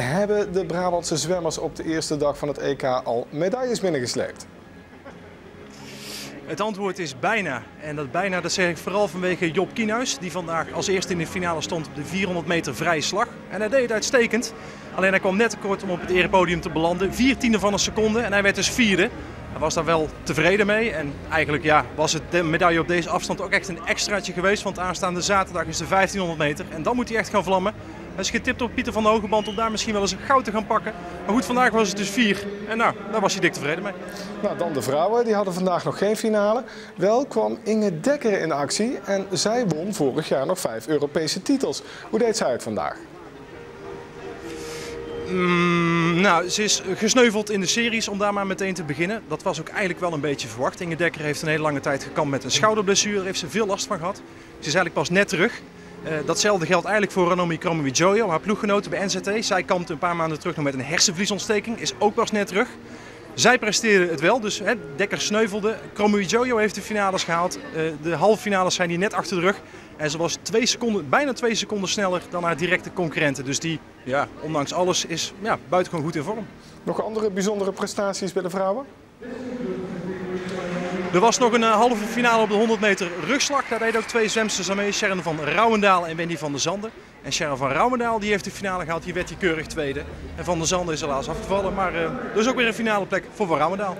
hebben de Brabantse zwemmers op de eerste dag van het EK al medailles binnengesleept? Het antwoord is bijna. En dat bijna dat zeg ik vooral vanwege Job Kienhuis, die vandaag als eerste in de finale stond op de 400 meter vrije slag. En hij deed het uitstekend. Alleen hij kwam net tekort om op het erepodium te belanden. Vier tiende van een seconde en hij werd dus vierde. Hij was daar wel tevreden mee. En eigenlijk ja, was het de medaille op deze afstand ook echt een extraatje geweest. Want aanstaande zaterdag is de 1500 meter. En dan moet hij echt gaan vlammen. Hij is getipt op Pieter van de Hogeband om daar misschien wel eens een goud te gaan pakken. Maar goed, vandaag was het dus vier. En nou, daar was hij dik tevreden mee. Nou, dan de vrouwen. Die hadden vandaag nog geen finale. Wel kwam Inge Dekker in actie. En zij won vorig jaar nog vijf Europese titels. Hoe deed zij het vandaag? Mm, nou, ze is gesneuveld in de series om daar maar meteen te beginnen. Dat was ook eigenlijk wel een beetje verwacht. Inge Dekker heeft een hele lange tijd gekampt met een schouderblessure. Daar heeft ze veel last van gehad. Ze is eigenlijk pas net terug. Uh, datzelfde geldt eigenlijk voor Ranomi Kromowidjojo, haar ploeggenote bij NZT. Zij kampte een paar maanden terug nog met een hersenvliesontsteking, is ook pas net terug. Zij presteerde het wel, dus hè, Dekker sneuvelde. Kromowidjojo heeft de finales gehaald. Uh, de halve finales zijn hier net achter de rug. En ze was twee seconden, bijna twee seconden sneller dan haar directe concurrenten. Dus die, ja, ondanks alles, is ja, buitengewoon goed in vorm. Nog andere bijzondere prestaties bij de vrouwen? Er was nog een uh, halve finale op de 100 meter rugslag. Daar deden ook twee zwemsters aan mee. Sharon van Rouwendaal en Wendy van der Zanden. En Sharon van Rouwendaal die heeft de finale gehaald. Die werd die keurig tweede. En Van der Zanden is helaas afgevallen. Maar uh, er ook weer een finale plek voor Van Rouwendaal.